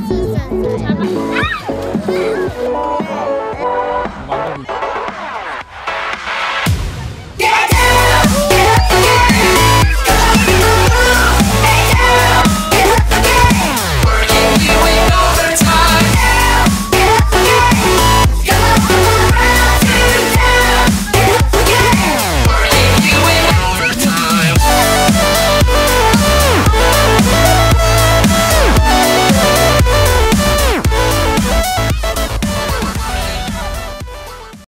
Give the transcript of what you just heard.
是粉色，